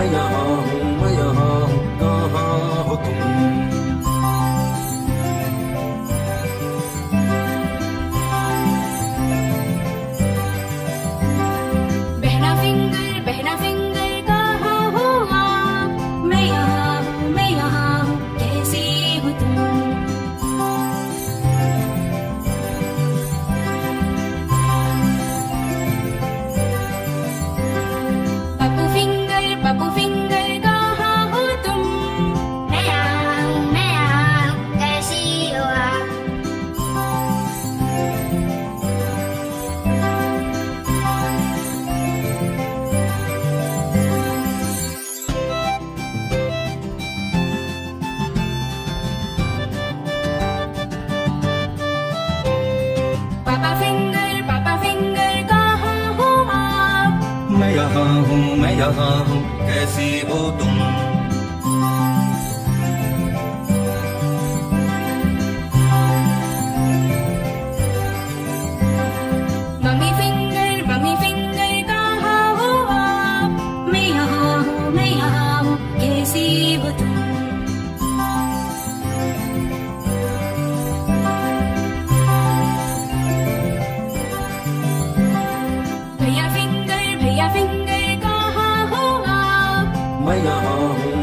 诶呀 पापा फिंगर पापा फिंगर कहाँ हो आप मैं यहाँ हूँ, मैं यहाँ हूँ, कैसी हो तुम? my own.